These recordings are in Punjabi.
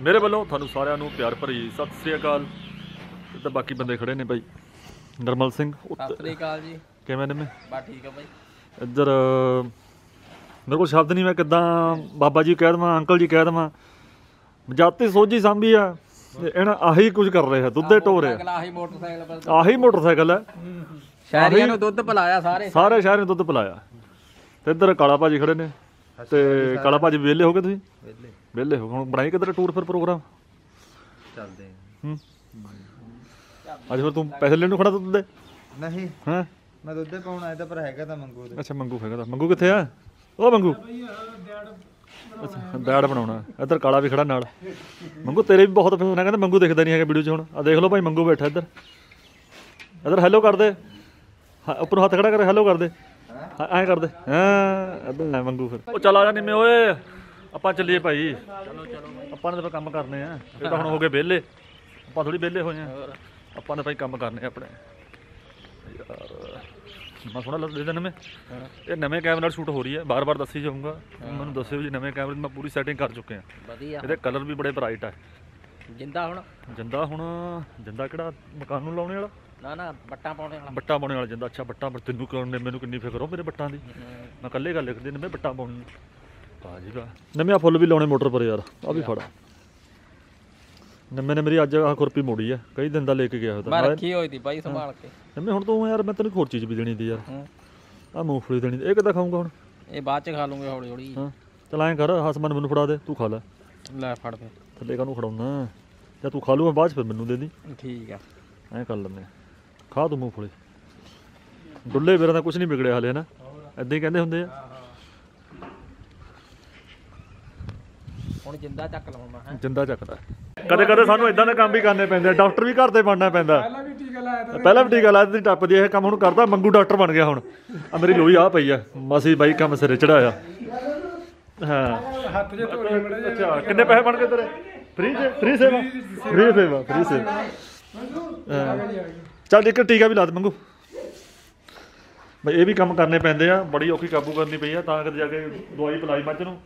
ਮੇਰੇ ਵੱਲੋਂ ਤੁਹਾਨੂੰ ਸਾਰਿਆਂ ਨੂੰ ਪਿਆਰ ਭਰੀ ਸਤਿ ਸ੍ਰੀ ਅਕਾਲ। ਤੇ ਬਾਕੀ ਬੰਦੇ ਖੜੇ ਨੇ ਬਾਈ। ਨਰਮਲ ਸਿੰਘ ਸਤਿ ਸ੍ਰੀ ਅਕਾਲ ਜੀ। ਕਿਵੇਂ ਨੇ ਮੈਂ? ਬਾ ਠੀਕ ਆ ਬਾਈ। ਇੱਧਰ ਮੇਰੇ ਕੋਲ ਸ਼ਬਦ ਨਹੀਂ ਮੈਂ ਕਿਦਾਂ ਬਾਬਾ ਜੀ ਕਹਿ ਦਵਾਂ ਅੰਕਲ ਜੀ ਕਹਿ ਦਵਾਂ। ਜਾਤੀ ਸੋਝੀ ਸਾਂਭੀ ਆ ਇਹਨਾਂ ਆਹੀ ਕੁਝ ਕਰ ਰਹੇ ਆ ਦੁੱਧੇ ਢੋ ਰਹੇ ਅਗਲਾ ਆਹੀ ਮੋਟਰਸਾਈਕਲ ਪਰ ਆ ਆਹੀ ਮੋਟਰਸਾਈਕਲ ਹੈ ਸ਼ਹਿਰੀਆਂ ਨੂੰ ਦੁੱਧ ਪਿਲਾਇਆ ਸਾਰੇ। ਸਾਰੇ ਸ਼ਹਿਰ ਨੇ ਦੁੱਧ ਪਿਲਾਇਆ। ਤੇ ਇੱਧਰ ਕਾਲਾ ਭਾਜੀ ਖੜੇ ਨੇ। ਤੇ ਕਾਲਾ ਭਾਜੀ ਵਿਹਲੇ ਹੋ ਗਏ ਤੁਸੀਂ? ਵੇਲੇ ਵਿਹਲੇ ਹੋ। ਹੁਣ ਬਣਾਈ ਕਿੱਧਰ ਟੂਰ ਫਿਰ ਪ੍ਰੋਗਰਾਮ ਚੱਲਦੇ ਹੂੰ। ਅੱਜ ਫਿਰ ਤੂੰ ਪੈਸੇ ਲੈਣ ਨੂੰ ਖੜਾ ਦੁੱਧ ਦੇ? ਨਹੀਂ। ਹਾਂ? ਮੈਂ ਦੁੱਧ ਪਾਉਣ ਆਇਆ ਤਾਂ ਪਰ ਹੈਗਾ ਤਾਂ ਮੰਗੂ ਦੇ। ਅੱਛਾ ਮੰਗੂ ਹੈਗਾ ਤਾਂ। ਮੰਗੂ ਕਿੱਥੇ ਆ? ਉਹ ਮੰਗੂ। ਅੱਛਾ ਡੈਡ ਬਣਾਉਣਾ। ਇੱਧਰ ਕਾਲਾ ਵੀ ਖੜਾ ਨਾਲ। ਮੰਗੂ ਤੇਰੇ ਵੀ ਬਹੁਤ ਫੋਨ ਆ ਕਹਿੰਦਾ ਮੰਗੂ ਦਿਖਦਾ ਨਹੀਂ ਹੈਗਾ ਵੀਡੀਓ 'ਚ ਹੁਣ। ਆ ਦੇਖ ਲਓ ਭਾਈ ਮੰਗੂ ਬੈਠਾ ਇੱਧਰ। ਇੱਧਰ ਹੈਲੋ ਕਰ ਦੇ। ਹਾਂ, ਉੱਪਰੋਂ ਹੱਥ ਖੜਾ ਕਰ ਹੈਲੋ ਕਰ ਦੇ। ਹਾਂ, ਐਂ ਕਰ ਦੇ। ਹਾਂ ਲੈ ਮੰਗੂ ਫਿਰ। ਉਹ ਚੱਲ ਆ ਜਾ ਨਿੰਮੇ ਓਏ ਆਪਾਂ ਚੱਲੀਏ ਭਾਈ। ਚਲੋ ਚਲੋ ਆਪਾਂ ਨੇ ਤਾਂ ਕੰਮ ਕਰਨੇ ਆ। ਇਹ ਤਾਂ ਹੁਣ ਹੋ ਗਏ ਵਿਹਲੇ। ਆਪਾਂ ਥੋੜੀ ਵਿਹਲੇ ਹੋਏ ਆ। ਆਪਾਂ ਨੇ ਭਾਈ ਕੰਮ ਕਰਨੇ ਆ ਆਪਣੇ। ਯਾਰ ਮੈਂ ਸੋਹਣਾ ਲੱਗਦਾ ਨਵੇਂ ਇਹ ਨਵੇਂ ਕੈਮਰੇ ਨਾਲ ਸ਼ੂਟ ਹੋ ਰਹੀ ਹੈ ਬਾਰ-ਬਾਰ ਦੱਸੀ ਜਾਊਂਗਾ। ਮੈਨੂੰ ਦੱਸਿਓ ਜੀ ਨਵੇਂ ਕੈਮਰੇ ਦੀ ਮੈਂ ਪੂਰੀ ਸੈਟਿੰਗ ਕਰ ਚੁੱਕਿਆ ਵਧੀਆ। ਇਹਦੇ ਕਲਰ ਵੀ ਬੜੇ ਬ੍ਰਾਈਟ ਆ। ਜਿੰਦਾ ਹੁਣ। ਜਿੰਦਾ ਹੁਣ ਜਿੰਦਾ ਕਿਹੜਾ ਮਕਾਨ ਨੂੰ ਲਾਉਣੇ ਵਾਲਾ? ਨਾ ਨਾ ਬੱਟਾਂ ਪਾਉਣੇ ਵਾਲਾ। ਬੱਟਾ ਪਾਉਣੇ ਵਾਲਾ ਜਿੰਦਾ। ਅੱਛਾ ਬੱਟਾ ਪਰ ਤੈਨੂੰ ਕਿਉਂ ਨੇ ਮੈਨੂੰ ਕਿੰਨੀ ਫਿਕਰ ਹੋ ਮੇਰੇ ਬੱਟਾਂ ਦੀ? ਮੈਂ ਇਕੱਲੇ ਗੱਲ ਲਿਖਦੇ ਨੇ ਮੈਂ ਬੱਟਾਂ ਪਾਉਣੀ ਵਾਹ ਜੀ ਵਾਹ ਨਵੇਂ ਆ ਫੁੱਲ ਵੀ ਲਾਉਣੇ ਮੋਟਰ ਪਰ ਯਾਰ ਆ ਵੀ ਫੜਾ। ਨਵੇਂ ਨੇ ਮੇਰੀ ਅੱਜ ਆਹ ਖੁਰਪੀ ਮੋੜੀ ਆ ਕਈ ਦਿਨ ਦਾ ਲੈ ਕੇ ਗਿਆ ਹੋਇਆ ਮੈਂ ਰੱਖੀ ਹੋਈ ਦੀ ਬਾਈ ਸੰਭਾਲ ਕੇ। ਨਵੇਂ ਹੁਣ ਤੂੰ ਯਾਰ ਮੈਂ ਤੈਨੂੰ ਹੋਰ ਚੀਜ਼ ਵੀ ਦੇਣੀ ਦੀ ਯਾਰ। ਆ ਮੂੰਗਫਲੀ ਦੇਣੀ ਦੀ ਇਹ ਕਿੱਦਾਂ ਖਾਊਂਗਾ ਹੁਣ? ਇਹ ਬਾਅਦ ਚ ਖਾ ਲੂੰਗੇ ਹੌਲੀ ਹੌਲੀ। ਹਾਂ। ਚਲ ਐਂ ਕਰ ਹਸਮਨ ਮੈਨੂੰ ਫੜਾ ਦੇ ਤੂੰ ਖਾ ਲੈ। ਲੈ ਫੜ ਫੇ ਥੱਲੇ ਕਾਹਨੂੰ ਖੜਾਉਣਾ? ਜਾਂ ਤੂੰ ਖਾ ਲੂ ਬਾਅਦ ਚ ਫਿਰ ਮੈਨੂੰ ਦੇ ਦੀ। ਠੀਕ ਆ। ਐਂ ਕਰ ਲੈਂਦੇ। ਖਾ ਤੂੰ ਮੂੰਗਫਲੀ। ਡੁੱਲੇ ਵੀਰਾਂ ਦਾ ਕੁਝ ਨਹੀਂ ਵਿਗੜਿਆ ਹਲੇ ਨਾ ਐਦਾਂ ਹੀ ਕਹਿੰਦੇ ਹੁੰਦੇ ਆ। ਹੁਣ ਜਿੰਦਾ ਚੱਕ ਲਵਾਂ ਹੈ? ਜਿੰਦਾ ਚੱਕਦਾ। ਕਦੇ ਕਦੇ ਸਾਨੂੰ ਇਦਾਂ ਦੇ ਕੰਮ ਵੀ ਕਰਨੇ ਪੈਂਦੇ ਆ ਡਾਕਟਰ ਵੀ ਘਰ ਤੇ ਬਣਨਾ ਪੈਂਦਾ। ਪਹਿਲਾਂ ਵੀ ਟੀਕਾ ਲਾਇਆ ਪਹਿਲਾਂ ਵੀ ਟੀਕਾ ਲਾਇਆ ਤੇ ਟੱਪਦੀ ਇਹ ਕੰਮ ਹੁਣ ਕਰਦਾ ਮੰਗੂ ਡਾਕਟਰ ਬਣ ਗਿਆ ਹੁਣ। ਆ ਮੇਰੀ ਲੋਈ ਆ ਪਈ ਆ ਮਾਸੀ ਬਾਈ ਕੰਮ ਸਿਰੇ ਚੜਾਇਆ। ਹਾਂ। ਹੱਥ ਜੇ ਅੱਛਾ ਕਿੰਨੇ ਪੈਸੇ ਬਣ ਗਏ ਤੇਰੇ? ਫ੍ਰੀ ਫ੍ਰੀ ਸੇਵਾ? ਫ੍ਰੀ ਸੇਵਾ। ਫ੍ਰੀ ਸੇਵਾ। ਚੱਲ ਇੱਕ ਟੀਕਾ ਵੀ ਲਾ ਦੇ ਮੰਗੂ। ਬਈ ਇਹ ਵੀ ਕੰਮ ਕਰਨੇ ਪੈਂਦੇ ਆ ਬੜੀ ਔਖੀ ਕਾਬੂ ਕਰਨੀ ਪਈ ਆ ਤਾਂ ਕਿਤੇ ਜਾ ਕੇ ਦਵਾਈ ਪਿਲਾਈ ਮੱਝ ਨੂੰ।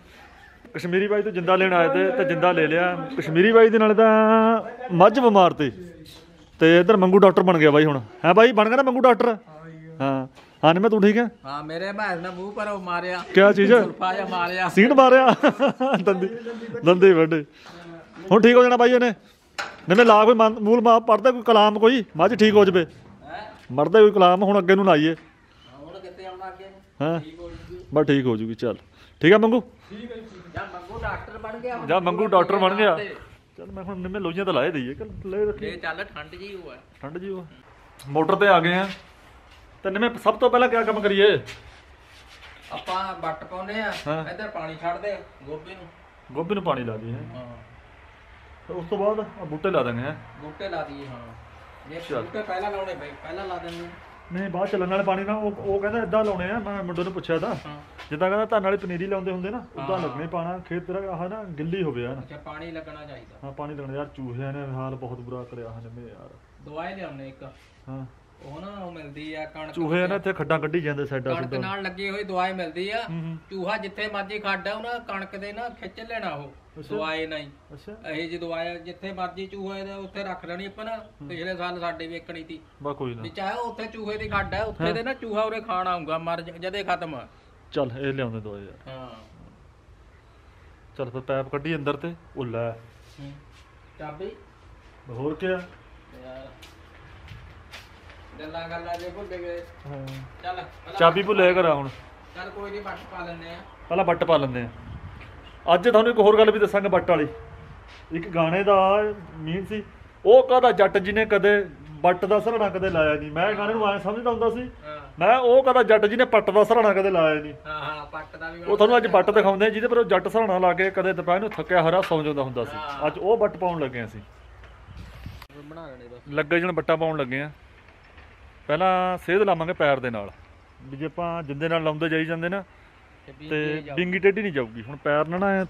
ਕਸ਼ਮੀਰੀ ਬਾਈ ਤੋਂ ਜਿੰਦਾ ਲੈਣ ਆਏ ਤੇ ਤੇ ਜਿੰਦਾ ਲੈ ਲਿਆ। ਕਸ਼ਮੀਰੀ ਬਾਈ ਦੇ ਨਾਲ ਤਾਂ ਮੱਝ ਬਿਮਾਰ ਤੇ। ਤੇ ਇਧਰ ਮੰਗੂ ਡਾਕਟਰ ਬਣ ਗਿਆ ਬਾਈ ਹੁਣ। ਹੈ ਬਾਈ ਬਣ ਗਿਆ ਨਾ ਮੰਗੂ ਡਾਕਟਰ? ਹਾਂ। ਹਾਂ ਮੈਂ ਤੂੰ ਠੀਕ ਹੈ ਹਾਂ ਮੇਰੇ ਭਾਈ ਨੇ ਮੂੰਹ ਪਰ ਮਾਰਿਆ। ਕਿਆ ਚੀਜ਼? ਜਿਹਾ ਮਾਰਿਆ। ਸੀਟ ਮਾਰਿਆ। ਦੰਦੀ ਦੰਦੇ ਵੱਡੇ। ਹੁਣ ਠੀਕ ਹੋ ਜਾਣਾ ਬਾਈ ਇਹਨੇ? ਨਵੇਂ ਲਾ ਕੋਈ ਮੰਨ- ਮੂਲ ਮਾ ਪੜਦਾ ਕੋਈ ਕਲਾਮ ਕੋਈ ਮੱਝ ਠੀਕ ਹੋ ਜਵੇ। ਹੈ? ਮਰਦਾ ਕੋਈ ਕਲਾਮ ਹੁਣ ਅੱਗੇ ਨੂੰ ਲਾਈਏ। ਹੁਣ ਕਿੱਥੇ ਆਉਣਾ ਅੱਗੇ? ਹਾਂ? ਠੀਕ ਹੋ ਜੂਗੀ। ਬਸ ਠੀਕ ਹੋ ਜੂਗੀ ਚੱਲ। ਠੀਕ ਆ ਮੰਗੂ? ਜਾਂ। ਮੰਗੂ ਡਾਕਟਰ ਬਣ ਗਿਆ ਹੁਣ। ਜਾਂ ਮੰਗੂ ਡਾਕਟਰ ਬਣ ਗਿਆ। ਚੱਲ ਮੈਂ ਹੁਣ ਨਿੰਮੇ ਲੋਈਆਂ ਤਾਂ ਲਾਏ ਦਈਏ ਕਿ ਲੈ ਰੱਖੀ। ਇਹ ਚੱਲ ਠੰਡ ਜੀ ਹੋਆ ਠੰਡ ਜੀ ਉਹ ਮੋਟਰ ਤੇ ਆ ਗਏ ਆ। ਤੇ ਨਿੰਮੇ ਸਭ ਤੋਂ ਪਹਿਲਾਂ ਕਿਆ ਕੰਮ ਕਰੀਏ? ਆਪਾਂ ਬੱਟ ਪਾਉਨੇ ਆ ਹਾਂ। ਇੱਧਰ ਪਾਣੀ ਛੱਡਦੇ ਆ ਗੋਭੀ ਨੂੰ। ਗੋਭੀ ਨੂੰ ਪਾਣੀ ਲਾ ਦਈਏ। ਹਾਂ। ਤੇ ਉਸ ਤੋਂ ਬਾਅਦ ਆ ਬੂਟੇ ਲਾ ਦਾਂਗੇ ਹੈਂ। ਬੂਟੇ ਲਾ ਦਈਏ ਹਾਂ। ਜੇ ਚੱਲ। ਬੂਟੇ ਪਹਿਲਾਂ ਲਾਉਣੇ ਪਏ ਪਹਿਲਾਂ ਲਾ ਦਿੰਦੇ ਨਹੀਂ ਬਾਅਦ ਚੱਲਣ ਵਾਲੇ ਪਾਣੀ ਨਾਲ ਉਹ ਉਹ ਕਹਿੰਦਾ ਇਦਾਂ ਲਾਉਣੇ ਆ ਮੈਂ ਮੁੰਡੇ ਨੂੰ ਪੁੱਛਿਆ ਤਾਂ। ਹਾਂ। ਜਿੱਦਾਂ ਕਹਿੰਦਾ ਧਾਨ ਵਾਲੀ ਪਨੀਰੀ ਲਾਉਂਦੇ ਹੁੰਦੇ ਨਾ ਉਦਾਂ ਹਾਂ। ਲੱਗਣੇ ਪਾਣਾ ਖੇਤ ਤੇਰਾ ਆਹ ਨਾ ਗਿੱਲੀ ਹੋਵੇ ਆ ਨਾ ਅੱਛਾ ਪਾਣੀ ਲੱਗਣਾ ਚਾਹੀਦਾ। ਹਾਂ ਪਾਣੀ ਲੱਗਣਾ ਯਾਰ ਚੂਹਿਆਂ ਨੇ ਹਾਲ ਬਹੁਤ ਬੁਰਾ ਕਰਿਆ ਹਨ ਮੇ ਯਾਰ। ਦਵਾਈ ਲਿਆਉਣੇ ਇੱਕ। ਹਾਂ। ਉਹ ਨਾ ਉਹ ਮਿਲਦੀ ਆ ਕਣਕ ਚੂਹੇ ਨੇ ਇੱਥੇ ਖੱਡਾਂ ਕੱਢੀ ਜਾਂਦੇ ਸਾਈਡਾਂ ਕਣਕ ਸੁੱਡਾ ਨਾਲ ਲੱਗੀ ਹੋਈ ਦਵਾਈ ਮਿਲਦੀ ਆ। ਹੂੰ ਚੂਹਾ ਜਿੱਥੇ ਮਰਜ਼ੀ ਖੱਡ ਆ ਉਹਨਾਂ ਕਣਕ ਦੇ ਨਾ ਖਿੱਚ ਲੈਣਾ ਉਹ ਦਵਾਈ ਨਹੀਂ। ਅੱਛਾ। ਇਹ ਜੀ ਦਵਾਈ ਜਿੱਥੇ ਮਰਜ਼ੀ ਚੂਹੇ ਦੇ ਉੱਥੇ ਰੱਖ ਲੈਣੀ ਆਪਾਂ ਨਾ ਪਿਛਲੇ ਸਾਲ ਸਾਡੇ ਵੀ ਇੱਕਣੀ ਤੀ ਬਾ ਕੋਈ ਨਾ। ਵੀ ਚਾਹੇ ਉੱਥੇ ਚੂਹੇ ਦੀ ਖੱਡ ਹੈ ਉੱਥੇ ਦੇ ਨਾ ਚੂਹਾ ਉਰੇ ਖਾਣ ਆਊਗਾ ਮਰ ਜ- ਜਦੇ ਖਤਮ। ਆ ਚੱਲ ਇਹ ਲਿਆਉਂਦੇ ਦੋ ਯਾਰ ਹਾਂ। ਚੱਲ ਫਿਰ ਪੈਪ ਕੱਢੀ ਅੰਦਰ ਤੇ ਉਹ ਲੈ। ਚਾਬੀ? ਹੋਰ ਕਿਆ? ਯਾਰ। ਗੱਲਾਂ ਗੱਲਾਂ ਜੇ ਭੁੱਲ ਗਏ। ਹਾਂ। ਚੱਲ ਪਹਿਲਾਂ ਚਾਬੀ ਭੁੱਲਿਆ ਕਰਾ ਹੁਣ। ਚੱਲ ਕੋਈ ਨਹੀਂ ਬੱਟ ਪਾ ਲੈਣੇ ਆ ਪਹਿਲਾਂ ਬੱਟ ਪਾ ਲੈਂਦੇ ਆ ਅੱਜ ਤੁਹਾਨੂੰ ਇੱਕ ਹੋਰ ਗੱਲ ਵੀ ਦੱਸਾਂਗਾ ਬੱਟ ਵਾਲੀ। ਇੱਕ ਗਾਣੇ ਦਾ ਮੀਨ ਸੀ। ਉਹ ਕਹਦਾ ਜੱਟ ਜੀ ਨੇ ਕਦੇ ਬੱਟ ਦਾ ਸਰਾਣਾ ਕਦੇ ਲਾਇਆ ਨਹੀਂ ਮੈਂ ਗਾਣੇ ਨੂੰ ਐਂ ਸਮਝਦਾ ਹੁੰਦਾ ਸੀ। ਮੈਂ ਉਹ ਕਹਦਾ ਜੱਟ ਜੀ ਨੇ ਪੱਟ ਦਾ ਸਰਾਣਾ ਕਦੇ ਲਾਇਆ ਨਹੀਂ ਹਾਂ ਹਾਂ ਪੱਟ ਦਾ ਵੀ ਉਹ ਤੁਹਾਨੂੰ ਅੱਜ ਬੱਟ ਦਿਖਾਉਂਦੇ ਆ ਜਿਹਦੇ ਪਰ ਉਹ ਜੱਟ ਸਰਾਣਾ ਲਾ ਕੇ ਕਦੇ ਦੁਪਹਿਰ ਨੂੰ ਥੱਕਿਆ ਹਰਾ ਸੌਂ ਜਾਂਦਾ ਹੁੰਦਾ ਸੀ। ਅੱਜ ਉਹ ਬੱਟ ਪਾਉਣ ਲੱਗੇ ਅਸੀਂ। ਬਣਾ ਲੈਣੇ ਬਸ। ਲੱਗੇ ਜਣ ਬੱਟਾ ਪਾਉਣ ਲੱਗੇ ਆ ਪਹਿਲਾਂ ਸੇਧ ਲਾਵਾਂਗੇ ਪੈਰ ਦੇ ਨਾਲ। ਵੀ ਜੇ ਆਪਾਂ ਜਿੰਦੇ ਨਾਲ ਲਾਉਂਦੇ ਜਾਈ ਜਾਂਦੇ ਨਾ ਤੇ ਬਿੰਗੀ ਟੇਢੀ ਨਹੀਂ ਜਾਊਗੀ। ਹੁਣ ਪੈਰ ਨਾ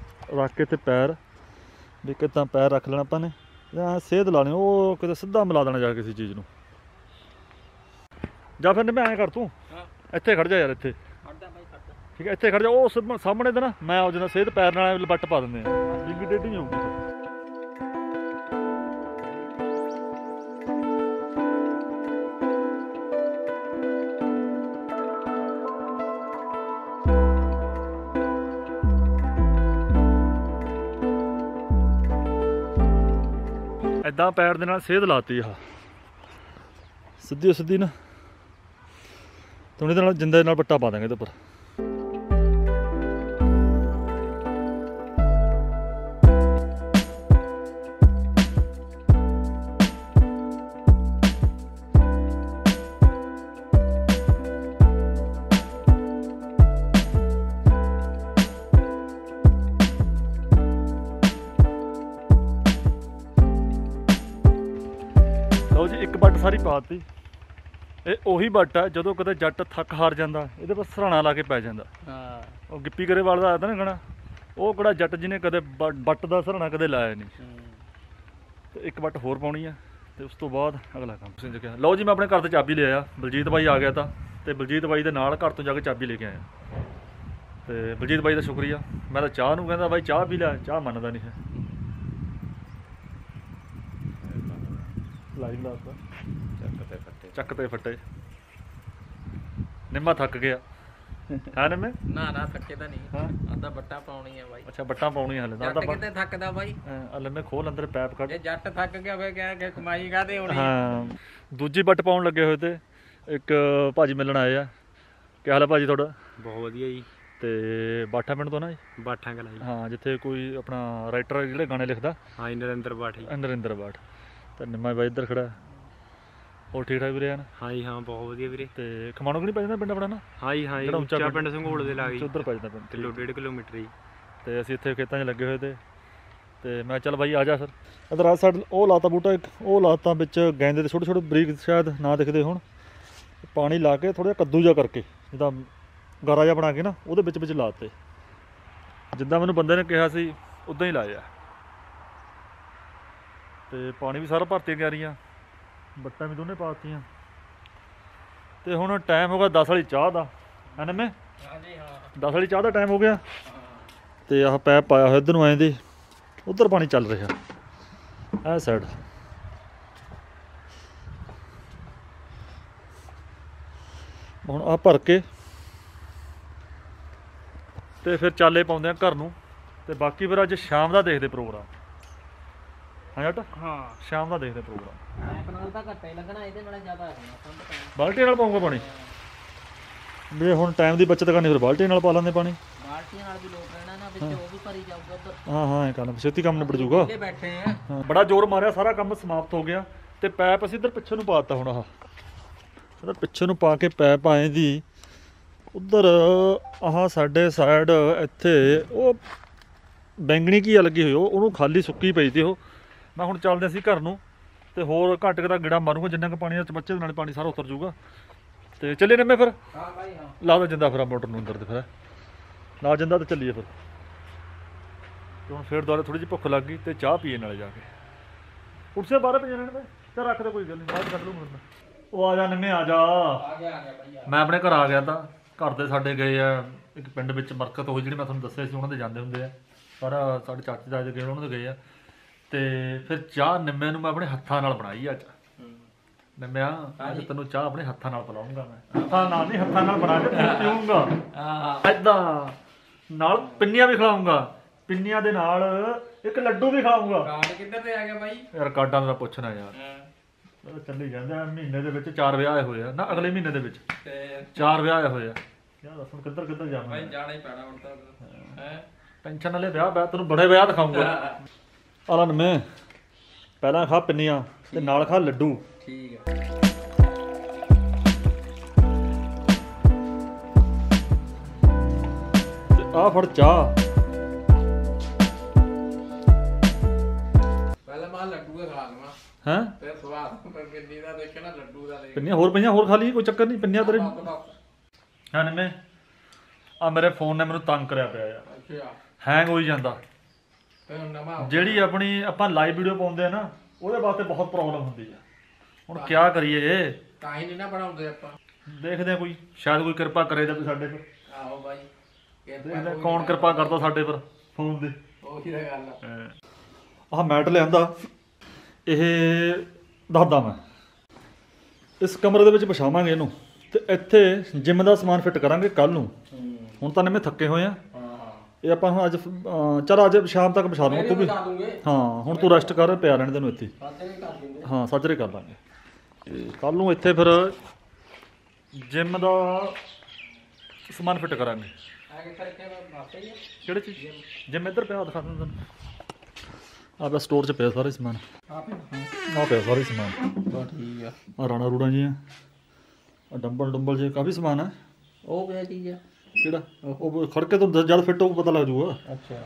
ਰੱਖ ਕੇ ਤੇ ਪੈਰ ਵੀ ਕਿਤਾ ਪੈਰ ਰੱਖ ਲੈਣਾ ਆਪਾਂ ਨੇ ਜਾਂ ਸੇਧ ਲਾਣੀ ਉਹ ਕਿਤੇ ਸਿੱਧਾ ਮਿਲਾ ਦੇਣਾ ਜਾ ਕੇ ਕਿਸੇ ਚੀਜ਼ ਨੂੰ। ਜਾਂ ਫਿਰ ਮੈਂ ਐਂ ਕਰ ਤੂੰ। ਹਾਂ। ਇੱਥੇ ਖੜ ਜਾ ਯਾਰ ਇੱਥੇ। ਠੀਕ ਹੈ ਇੱਥੇ ਖੜ ਜਾ। ਉਹ ਸਾਹਮ- ਸਾਹਮਣੇ ਤੇ ਨਾ ਮੈਂ ਉਹ ਜਿਹਨਾਂ ਸੇਧ ਪੈਰ ਨਾਲ ਲਪੱਟ ਪਾ ਦਿੰਦੇ ਆ। ਬਿੰਗੀ ਟੇਢੀ ਨਹੀਂ ਹੋਊਗੀ। ਐਦਾਂ ਪੈਰ ਦੇ ਨਾਲ ਸੇਧ ਲਾਤੀ ਆ। ਸਿੱਧੀ ਸਿੱਧੀ ਨਾ ਤੁਨੇ ਇਹਦੇ ਨਾਲ ਜਿੰਦੇ ਨਾਲ ਪੱਟਾ ਪਾ ਦਾਂਗੇ ਇਹਦੇ ਉੱਪਰ। ਸਾਰੀ ਪਾਤੀ। ਇਹ ਉਹੀ ਬੱਟ ਆ ਜਦੋਂ ਕਦੇ ਜੱਟ ਥੱਕ ਹਾਰ ਜਾਂਦਾ ਇਹਦੇ ਪਰ ਸਰਾਣਾ ਲਾ ਕੇ ਪੈ ਜਾਂਦਾ। ਹਾਂ। ਉਹ ਗਿੱਪੀ ਗਰੇਵਾਲ ਦਾ ਆਦਾ ਨਾ ਗਣਾ? ਉਹ ਕਿਹੜਾ ਜੱਟ ਜਿਹਨੇ ਕਦੇ ਬੱਟ ਦਾ ਸਰਾਣਾ ਕਦੇ ਲਾਇਆ ਨਹੀਂ। ਤੇ ਇੱਕ ਬੱਟ ਹੋਰ ਪਾਉਣੀ ਆ ਤੇ ਉਸ ਤੋਂ ਬਾਅਦ ਅਗਲਾ ਕੰਮ। ਤੁਸੀਂ ਦੇਖਿਆ ਲਓ ਜੀ ਮੈਂ ਆਪਣੇ ਘਰ ਤੇ ਚਾਬੀ ਲੈ ਆਇਆ। ਬਲਜੀਤ ਬਾਈ ਆ ਗਿਆ ਤਾਂ ਤੇ ਬਲਜੀਤ ਬਾਈ ਦੇ ਨਾਲ ਘਰ ਤੋਂ ਜਾ ਕੇ ਚਾਬੀ ਲੈ ਕੇ ਆਇਆ। ਤੇ ਬਲਜੀਤ ਬਾਈ ਦਾ ਸ਼ੁਕਰੀਆ। ਮੈਂ ਤਾਂ ਚਾਹ ਨੂੰ ਕਹਿੰਦਾ ਬਾਈ ਚਾਹ ਪੀ ਲੈ ਚਾਹ ਮੰਨਦਾ ਨਹੀਂ ਹੈ। ਲਾਈਵ ਲਾਤਾ ਚੱਕ ਤੇ ਫੱਟੇ। ਚੱਕ ਤੇ ਫੱਟੇ। ਨਿੰਮਾ ਥੱਕ ਗਿਆ। ਹੈ ਨਿੰਮੇ? ਨਾ ਨਾ ਥੱਕੇ ਤਾਂ ਨਹੀਂ। ਹਾਂ। ਆਂਦਾ ਬੱਟਾ ਪਾਉਣੀ ਆ ਬਾਈ। ਅੱਛਾ ਬੱਟਾਂ ਪਾਉਣੀਆਂ ਹਲੇ ਤਾਂ ਕਿਤੇ ਥੱਕਦਾ ਬਾਈ? ਆ ਲੰਮੇ ਖੋਲ ਅੰਦਰ ਪੈਪ ਕੱਢ। ਜੇ ਜੱਟ ਥੱਕ ਗਿਆ ਫੇ ਕਹਿ ਕੇ ਕਮਾਈ ਕਾਦੇ ਹੋਣੀ? ਹਾਂ। ਦੂਜੀ ਬੱਟ ਪਾਉਣ ਲੱਗੇ ਹੋਏ ਤੇ ਇੱਕ ਭਾਜੀ ਮਿਲਣ ਆਏ ਆ। ਕੀ ਹਾਲ ਹੈ ਭਾਜੀ ਤੁਹਾਡਾ? ਬਹੁਤ ਵਧੀਆ ਜੀ। ਤੇ ਬਾਠਾ ਪਿੰਡ ਤੋਂ ਨਾ ਜੀ? ਬਾਠਾਂ ਕਲਾ ਜੀ। ਹਾਂ ਜਿੱਥੇ ਕੋਈ ਆਪਣਾ ਰਾਈਟਰ ਜਿਹੜੇ ਗਾਣੇ ਲਿਖਦਾ। ਹਾਂ ਨਰਿੰਦਰ ਬਾਠ ਜੀ। ਨਰਿੰਦਰ ਬਾਠ। ਤੇ ਨਿੰਮਾ ਬਾਈ ਇੱਧਰ ਖੜਾ ਹੋਰ ਠੀਕ ਠਾਕ ਵੀਰੇ ਹਨ? ਹਾਂ ਜੀ ਹਾਂ ਬਹੁਤ ਵਧੀਆ ਵੀਰੇ। ਤੇ ਖਮਾਣੋ ਕਿ ਨਹੀਂ ਪੈਂਦਾ ਪਿੰਡ ਆਪਣਾ ਨਾ? ਹਾਂ ਜੀ ਹਾਂ ਜੀ ਜਿਹੜਾ ਉੱਚਾ ਪਿੰਡ- ਸੰਘੋਲ ਦੇ ਲਾਗੇ ਜੀ। ਉੱਧਰ ਪੈਂਦਾ ਪਿੰਡ ਕਿਲੋ ਡੇਢ ਕਿਲੋਮੀਟਰ ਜੀ ਤੇ ਅਸੀਂ ਇੱਥੇ ਖੇਤਾਂ 'ਚ ਲੱਗੇ ਹੋਏ ਤੇ ਤੇ ਮੈਂ ਚੱਲ ਬਾਈ ਆ ਜਾ ਫਿਰ ਇਧਰ ਆ ਸਾਈਡ ਉਹ ਲਾਤਾ ਬੂਟਾ ਇੱਕ ਉਹ ਲਾਤਾ ਵਿੱਚ ਗੈਂਦੇ ਦੇ ਛੋਟੇ ਛੋਟੇ ਬਰੀਕ ਸ਼ਾਇਦ ਨਾ ਦਿਖਦੇ ਹੁਣ। ਪਾਣੀ ਲਾ ਕੇ ਥੋੜਾ ਕੱਦੂ ਜਿਹਾ ਕਰਕੇ ਜਿੱਦਾਂ ਗਾਰਾ ਜਿਹਾ ਬਣਾ ਕੇ ਨਾ ਉਹਦੇ ਵਿੱਚ ਵਿੱਚ ਲਾਤੇ। ਜਿੱਦਾਂ ਮੈਨੂੰ ਬੰਦੇ ਨੇ ਕਿਹਾ ਸੀ ਉਦਾਂ ਹੀ ਲਾਇਆ। ਤੇ ਪਾਣੀ ਵੀ ਸਾਰਾ ਭਰਤੀ ਗੈਰੀਆਂ ਬੱਟਾਂ ਵੀ ਦੋਨੇ ਪਾਤੀਆਂ। ਤੇ ਹੁਣ ਟਾਈਮ ਹੋਗਾ 10 ਵਾਲੀ ਚਾਹ ਦਾ। ਐਨ ਮੈਂ ਹਾਂਜੀ ਹਾਂ। 10 ਵਾਲੀ ਚਾਹ ਦਾ ਟਾਈਮ ਹੋ ਗਿਆ। ਤੇ ਆਹ ਪੈਪ ਪਾਇਆ ਹੋਇਆ ਇਧਰ ਨੂੰ ਆਏ ਦੇ। ਉਧਰ ਪਾਣੀ ਚੱਲ ਰਿਹਾ। ਇਹ ਸਾਈਡ ਹੁਣ ਆ ਭਰ ਕੇ ਤੇ ਫਿਰ ਚਾਲੇ ਪਾਉਂਦੇ ਆ ਘਰ ਨੂੰ। ਤੇ ਬਾਕੀ ਫਿਰ ਅੱਜ ਸ਼ਾਮ ਦਾ ਦੇਖਦੇ ਪ੍ਰੋਗਰਾਮ ਹਾਂ ਜੱਟ? ਹਾਂ। ਸ਼ਾਮ ਦਾ ਦੇਖਦੇ ਪ੍ਰੋਗਰਾਮ। ਪੈਪ ਨਾਲ ਤਾਂ ਘੱਟਾ ਹੀ ਲੱਗਣਾ ਇਹਦੇ ਨਾਲ ਜ਼ਿਆਦਾ ਸੰਦ ਪੈਣਾ ਬਾਲਟੀ ਨਾਲ ਪਾਉਂਗਾ ਪਾਣੀ। ਵੀ ਹੁਣ ਟਾਈਮ ਦੀ ਬਚਤ ਕਰਨੀ ਫਿਰ ਬਾਲਟੀ ਨਾਲ ਪਾ ਲੈਂਦੇ ਪਾਣੀ। ਬਾਲਟੀਆਂ ਨਾਲ ਵੀ ਲੋਟ ਰਹਿਣਾ ਨਾ ਵਿੱਚ ਉਹ ਵੀ ਭਰੀ ਜਾਊਗਾ ਉਧਰ। ਹਾਂ ਹਾਂ ਇਹ ਕੰਮ ਛੇਤੀ ਕੰਮ ਨਿਬੜ ਜੂਗਾ ਇਹ ਬੈਠੇ ਆ। ਹਾਂ, ਬੜਾ ਜ਼ੋਰ ਮਾਰਿਆ ਸਾਰਾ ਕੰਮ ਸਮਾਪਤ ਹੋ ਗਿਆ। ਤੇ ਪੈਪ ਅਸੀਂ ਇੱਧਰ ਪਿੱਛੇ ਨੂੰ ਪਾਤਾ ਹੁਣ ਆਹ। ਇੱਧਰ ਪਿੱਛੇ ਨੂੰ ਪਾ ਕੇ ਪੈਪ ਆਏ ਦੀ ਉਧਰ ਆਹ ਸਾਡੇ ਸਾਈਡ ਇੱਥੇ ਉਹ ਬੈਂਗਣੀ ਕੀ ਲੱਗੀ ਹੋਈ ਉਹ ਉਹਨੂੰ ਖਾਲੀ ਸੁੱਕੀ ਪਈ ਤੇ ਉਹ। ਮੈਂ ਹੁਣ ਚੱਲਦੇ ਅਸੀਂ ਘਰ ਨੂੰ ਤੇ ਹੋਰ ਘੱਟ ਤਾਂ ਗਿੜਾ ਮਾਰੂੰਗਾ ਜਿੰਨਾ ਕੁ ਪਾਣੀ ਚ ਬੱਚੇ ਦੇ ਨਾਲ ਪਾਣੀ ਸਾਰਾ ਉਤਰ ਜਾਊਗਾ। ਤੇ ਚੱਲੇ ਨੇ ਮੈਂ ਫਿਰ? ਹਾਂ ਬਾਈ ਹਾਂ। ਲਾ ਦੋ ਜਿੰਦਾ ਫਿਰ ਮੋਟਰ ਨੂੰ ਅੰਦਰ ਤੇ ਫਿਰ ਲਾ ਜਿੰਦਾ ਤੇ ਚੱਲੀਏ ਫਿਰ। ਤੇ ਹੁਣ ਫਿਰ ਦੁਬਾਰਾ ਥੋੜੀ ਜਿਹੀ ਭੁੱਖ ਲੱਗ ਗਈ ਤੇ ਚਾਹ ਪੀਏ ਨਾਲੇ ਜਾ ਕੇ। ਕੁਰਸੇ ਬਾਹਰ ਪਈ ਜਾਣੇ ਨੇ ਤੇ ਰੱਖ ਦੇ ਕੋਈ ਗੱਲ ਨਹੀਂ ਬਾਹਰ ਕੱਢ ਲੂੰਗਾ ਮੈਂ। ਉਹ ਆ ਜਾ ਨਿੰਮੇ ਆ ਜਾ। ਆ ਗਿਆ ਆ ਗਿਆ ਆ ਮੈਂ ਆਪਣੇ ਘਰ ਆ ਗਿਆ ਤਾਂ ਘਰ ਦੇ ਸਾਡੇ ਗਏ ਆ ਇੱਕ ਪਿੰਡ ਵਿੱਚ ਬਰਕਤ ਹੋਈ ਜਿਹੜੀ ਮੈਂ ਤੁਹਾਨੂੰ ਦੱਸਿਆ ਸੀ ਉਹਨਾਂ ਦੇ ਜਾਂਦੇ ਹੁੰਦੇ ਆ। ਪਰ ਸਾਡੇ ਚਾਚੇ ਦਾ ਗਏ ਉਹਨਾਂ ਦੇ ਗਏ ਆ। ਤੇ ਫਿਰ ਚਾਹ ਨਿੰਮੇ ਨੂੰ ਮੈਂ ਆਪਣੇ ਹੱਥਾਂ ਨਾਲ ਬਣਾਈ ਅੱਜ। ਨਿੰਮਿਆ ਅੱਜ ਤੈਨੂੰ ਚਾਹ ਆਪਣੇ ਹੱਥਾਂ ਨਾਲ ਪਿਲਾਉਂਗਾ ਮੈਂ। ਹੱਥਾਂ ਨਾਲ ਨਹੀਂ ਹੱਥਾਂ ਨਾਲ ਬਣਾ ਕੇ ਤੈਨੂੰ ਪੀਊਂਗਾ। ਹਾਂ। ਐਦਾਂ। ਨਾਲ ਪਿੰਨੀਆਂ ਵੀ ਖਿਲਾਉਂਗਾ ਪਿੰਨੀਆਂ ਦੇ ਨਾਲ ਇੱਕ ਲੱਡੂ ਵੀ ਖਿਲਾਉਂਗਾ ਕਾਰਡ ਕਿੱਧਰ ਤੇ ਆ ਗਿਆ ਬਾਈ? ਯਾਰ ਕਾਰਡਾਂ ਦਾ ਪੁੱਛਣਾ ਯਾਰ। ਉਹ ਤਾਂ ਚੱਲੀ ਜਾਂਦੇ ਮਹੀਨੇ ਦੇ ਵਿੱਚ ਚਾਰ ਵਿਆਹ ਆਏ ਹੋਏ ਆ। ਨਾ ਅਗਲੇ ਮਹੀਨੇ ਦੇ ਵਿੱਚ। ਤੇ ਚਾਰ ਵਿਆਹ ਆਏ ਹੋਏ ਆ। ਯਾਰ ਦੱਸ ਹੁਣ ਕਿੱਧਰ ਕਿੱਧਰ ਬਾਈ ਜਾਵਾਂ ਜਾਣਾ ਹੀ ਪੈਣਾ ਹੁਣ ਤਾਂ। ਹੈ। ਟੈਨਸ਼ਨ ਵਾਲੇ ਵਿਆਹ ਵਿਆਹ ਤੈਨੂੰ ਬੜੇ ਵਿਆਹ ਦਿਖਾਉਂਗਾ ਆਲਨ ਮੈਂ ਪਹਿਲਾਂ ਖਾ ਪਿੰਨੀਆਂ ਤੇ ਨਾਲ ਖਾ ਲੱਡੂ। ਠੀਕ ਹੈ ਤੇ ਆਹ ਫੜ ਚਾਹ। ਪਹਿਲਾਂ ਮੈਂ ਲੱਡੂ ਖਾ ਲਵਾਂ। ਹੈਂ? ਤੇ ਸਵਾਦ ਪਰ ਕਿੰਨੀ ਦਾ ਦੇਖਣਾ ਲੱਡੂ ਦਾ ਦੇਖ। ਪਿੰਨੀਆਂ ਹੋਰ ਪਈਆਂ ਹੋਰ ਖਾ ਲਈ ਕੋਈ ਚੱਕਰ ਨਹੀਂ ਪਿੰਨੀਆਂ ਤੇਰੇ। ਹਾਂ ਨਿੰਮੇ। ਆ ਮੇਰੇ ਫੋਨ ਨੇ ਮੈਨੂੰ ਤੰਗ ਕਰਿਆ ਪਿਆ ਯਾਰ। ਅੱਛਾ। ਹੈਂਗ ਹੋਈ ਜਾਂਦਾ। ਨਵਾਂ ਜਿਹੜੀ ਆਪਣੀ ਆਪਾਂ ਲਾਈਵ ਵੀਡੀਓ ਪਾਉਂਦੇ ਆ ਨਾ ਉਹਦੇ ਵਾਸਤੇ ਬਹੁਤ ਪ੍ਰੋਬਲਮ ਹੁੰਦੀ ਆ। ਹੁਣ ਕੀ ਕਰੀਏ ਤਾਂ ਹੀ ਨਹੀਂ ਨਾ ਬਣਾਉਂਦੇ ਆਪਾਂ। ਦੇਖਦੇ ਆ ਕੋਈ ਸ਼ਾਇਦ ਕੋਈ ਕਿਰਪਾ ਕਰੇ ਤਾਂ ਸਾਡੇ ਪਰ ਆਹੋ ਬਾਈ ਦੇਖਦੇ ਕੌਣ ਕਿਰਪਾ ਕਰਦਾ ਸਾਡੇ ਪਰ ਫੋਨ ਦੇ ਉਹੀ ਤਾਂ ਗੱਲ ਆ। ਆਹ ਮੈਟ ਲਿਆਂਦਾ। ਇਹ ਦੱਸਦਾ ਮੈਂ। ਇਸ ਕਮਰੇ ਦੇ ਵਿੱਚ ਵਿਛਾਵਾਂਗੇ ਇਹਨੂੰ। ਤੇ ਇੱਥੇ ਜਿਮ ਦਾ ਸਮਾਨ ਫਿੱਟ ਕਰਾਂਗੇ ਕੱਲ ਨੂੰ। ਹੁਣ ਤਾਂ ਨਿੰਮੇ ਥੱਕੇ ਹੋਏ ਆ। ਇਹ ਆਪਾਂ ਹੁਣ ਅੱਜ ਚੱਲ ਅੱਜ ਸ਼ਾਮ ਤੱਕ ਵਿਛਾ ਦੂੰਗਾ ਤੂੰ ਵੀ ਹਾਂ ਹੁਣ ਤੂੰ ਰੈਸਟ ਕਰ ਪਿਆ ਰਹਿਣ ਤੈਨੂੰ ਇੱਥੇ। ਹੀ। ਸਾਜਰੇ ਕਰ ਲਾਂਗੇ। ਤੇ ਕੱਲ ਨੂੰ ਇੱਥੇ ਫਿਰ ਜਿਮ ਦਾ ਸਮਾਨ ਫਿੱਟ ਕਰਾਂਗੇ। ਆ ਆ? ਕਿਹੜੇ ਚੀਜ਼ ਜਿਮ ਇੱਧਰ ਪਿਆ ਦਿਖਾ ਦਿੰਦਾ ਆ ਬਸ ਸਟੋਰ 'ਚ ਪਿਆ ਸਾਰੇ ਸਮਾਨ। ਆ ਪਿਆ। ਸਾਰੇ ਸਮਾਨ। ਬਾ ਠੀਕ ਆ। ਆ ਰਾਣਾ ਰੂੜਾਂ ਜੀ ਆ ਡੰਬਲ ਡੰਬਲ ਜੇ ਕਾਫੀ ਸਮਾਨ ਹੈ ਉਹ ਕਿਹੜੀ ਚੀਜ਼ ਆ? ਕਿਹੜਾ? ਉਹ ਖੜ ਕੇ ਤੁਹਾਨੂੰ ਜਦ ਫਿੱਟ ਹੋਊ ਪਤਾ ਲੱਗ ਜਾਊਗਾ ਅੱਛਾ।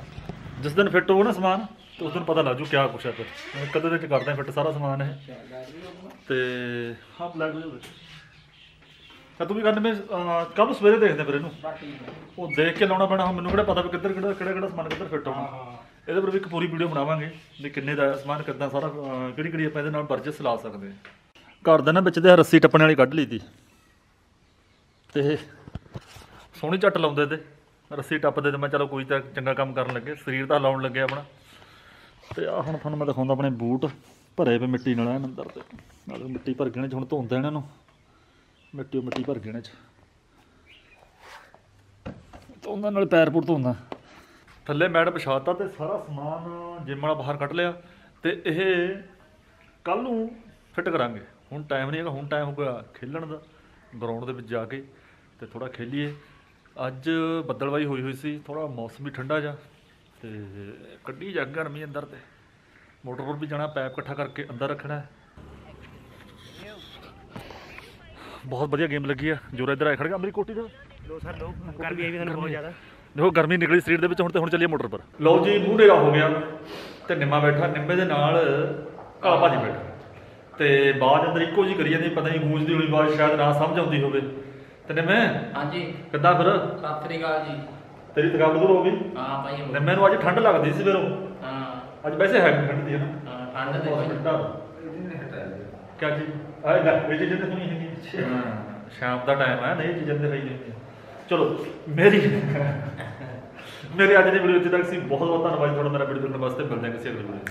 ਜਿਸ ਦਿਨ ਫਿੱਟ ਹੋਊ ਨਾ ਸਮਾਨ ਤੇ ਉਸ ਦਿਨ ਪਤਾ ਲੱਗ ਜੂ ਕਿਆ ਕੁਛ ਹੈ ਫਿਰ। ਕਦੇ ਦੇ ਚ ਕਰਦੇ ਫਿੱਟ ਸਾਰਾ ਸਮਾਨ ਇਹ। ਤੇ ਹਾਂ ਬਲੈਕ ਹੋ ਜਾਵੇ ਤਾਂ ਤੂੰ ਵੀ ਕਰਨੇ ਮੈਂ ਕੱਲ ਸਵੇਰੇ ਦੇਖਦੇ ਫਿਰ ਇਹਨੂੰ। ਉਹ ਦੇਖ ਕੇ ਲਾਉਣਾ ਪੈਣਾ ਮੈਨੂੰ ਕਿਹੜਾ ਪਤਾ ਵੀ ਕਿੱਧਰ ਕਿਹੜਾ ਕਿਹੜਾ ਕਿਹੜਾ ਸਮਾਨ ਕਿੱਧਰ ਫਿੱਟ ਹੋਣਾ ਹਾਂ ਇਹਦੇ ਪਰ ਵੀ ਇੱਕ ਪੂਰੀ ਵੀਡੀਓ ਬਣਾਵਾਂਗੇ ਵੀ ਕਿੰਨੇ ਦਾ ਹੈ ਸਮਾਨ ਕਿੱਦਾਂ ਸਾਰਾ ਕਿਹੜੀ ਕਿਹੜੀ ਆਪਾਂ ਇਹਦੇ ਨਾਲ ਬਰਜਸ ਲਾ ਸਕਦੇ ਹਾਂ। ਘਰ ਦੇ ਨਾ ਵਿੱਚ ਦੇ ਰੱਸੀ ਟੱਪਣ ਵਾਲੀ ਕੱਢ ਲਈ ਤੀ। ਤੇ ਸੋਹਣੀ ਝੱਟ ਲਾਉਂਦੇ ਤੇ, ਰੱਸੀ ਟੱਪਦੇ ਤੇ ਮੈਂ ਚਲੋ ਕੋਈ ਤਾਂ ਚੰਗਾ ਕੰਮ ਕਰਨ ਲੱਗੇ, ਸਰੀਰ ਤਾਂ ਲਾਉਣ ਲੱਗੇ ਆਪਣਾ। ਤੇ ਆ ਹੁਣ ਤੁਹਾਨੂੰ ਮੈਂ ਦਿਖਾਉਂਦਾ ਆਪਣੇ ਬੂਟ ਭਰੇ ਪਏ ਮਿੱਟੀ ਨਾਲ ਐਨ ਅੰਦਰ ਤੇ। ਨਾਲ ਮਿੱਟੀ ਭਰ ਗਏ ਨੇ ਹੁਣ ਧੋਂਦੇ ਇਹਨਾਂ ਨੂੰ ਮਿੱਟੀ ਮਿੱਟੀ ਭਰ ਗਏ ਨੇ ਚ। ਧੋਂਦਾ ਨਾਲ ਪੈਰ ਪੂਰ ਧੋਂਦਾ। ਥੱਲੇ ਮੈਟ ਵਿਛਾਤਾ ਤੇ ਸਾਰਾ ਸਮਾਨ ਜਿਮ ਵਾਲਾ ਬਾਹਰ ਕੱਢ ਲਿਆ ਤੇ ਇਹ ਕੱਲ ਨੂੰ ਫਿੱਟ ਕਰਾਂਗੇ। ਹੁਣ ਟਾਈਮ ਨਹੀਂ ਹੈਗਾ, ਹੁਣ ਟਾਈਮ ਹੋਊਗਾ ਖੇਲਣ ਦਾ ਗਰਾਊਂਡ ਦੇ ਵਿੱਚ ਜਾ ਕੇ ਤੇ ਥੋੜਾ ਖੇਲੀਏ। ਅੱਜ ਬੱਦਲਵਾਈ ਹੋਈ ਹੋਈ ਸੀ ਥੋੜਾ ਮੌਸਮ ਵੀ ਠੰਡਾ ਜਾ ਤੇ ਕੱਢੀ ਜਾ ਗਰਮੀ ਅੰਦਰ ਤੇ। ਮੋਟਰ ਪਰ ਵੀ ਜਾਣਾ ਪੈਪ ਇਕੱਠਾ ਕਰਕੇ ਅੰਦਰ ਰੱਖਣਾ। ਬਹੁਤ ਵਧੀਆ ਗੇਮ ਲੱਗੀ ਆ। ਜੋਰ ਇੱਧਰ ਆਇਆ ਖੜ ਗਿਆ ਮੇਰੀ ਕੋਟੀ ਦਾ? ਲੋ ਸਰ ਲੋ ਗਰਮੀ ਆਈ ਵੀ ਸਾਨੂੰ ਬਹੁਤ ਜ਼ਿਆਦਾ। ਦੇਖੋ ਗਰਮੀ ਨਿਕਲੀ ਸਰੀਰ ਦੇ ਵਿੱਚ ਹੁਣ ਤੇ ਹੁਣ ਚੱਲੀਏ ਮੋਟਰ ਪਰ। ਲਓ ਜੀ ਮੂਹਰੇ ਹੋ ਗਿਆ ਤੇ ਨਿੰਮਾ ਬੈਠਾ ਨਿੰਮੇ ਦੇ ਨਾਲ ਕਾਲਾ ਭਾਜੀ ਬੈਠਾ। ਤੇ ਬਾਜ ਅੰਦਰ ਇੱਕੋ ਜੀ ਕਰੀ ਜਾਂਦੀ ਪਤਾ ਨਹੀਂ ਗੂੰਜਦੀ ਹੋਣੀ ਬਾਜ ਸ਼ਾਇਦ ਨਾ ਸਮਝ ਆਉਂਦੀ ਹੋਵੇ। ਤੇ ਨਿੰਮੇ? ਹਾਂਜੀ। ਕਿੱਦਾਂ ਫਿਰ? ਸਤਿ ਸ੍ਰੀ ਅਕਾਲ ਜੀ। ਤੇਰੀ ਥਕਾਵਟ ਦੂਰ ਹੋ ਗਈ। ਹਾਂ ਭਾਈ ਹੋ- ਨਿੰਮੇ ਨੂੰ ਅੱਜ ਠੰਡ ਲੱਗਦੀ ਸੀ ਫਿਰ ਹਾਂ। ਅੱਜ ਵੈਸੇ ਹੈ ਠੰਡ ਦੀ ਹੈ ਨਾ? ਹਾਂ, ਠੰਡ ਤੇ ਹੋਈ ਕਿਆ ਜੀ? ਆਏ ਲੈ ਇਹ ਚੀਜ਼ਾਂ ਤੇ ਨਹੀਂ ਹੈਗੀ ਹਾਂ। ਸ਼ਾਮ ਦਾ ਟਾਈਮ ਹੈ ਨਹੀਂ ਚੀਜ਼ਾਂ ਤੇ ਹੈ ਹੀ ਨਹੀਂ ਚਲੋ ਮੇਰੀ ਮੇਰੀ ਅੱਜ ਦੀ ਵੀਡੀਓ ਇੱਥੇ ਤੱਕ ਸੀ ਬਹੁਤ ਬਹੁਤ ਧੰਨਵਾਦ ਤੁਹਾਡਾ ਮੇਰਾ ਵੀਡੀਓ ਦੇਖਣ ਵਾਸਤੇ। ਮਿਲਦੇ ਹਾਂ ਕਿਸੇ ਅਗਲੀ ਵੀਡੀਓ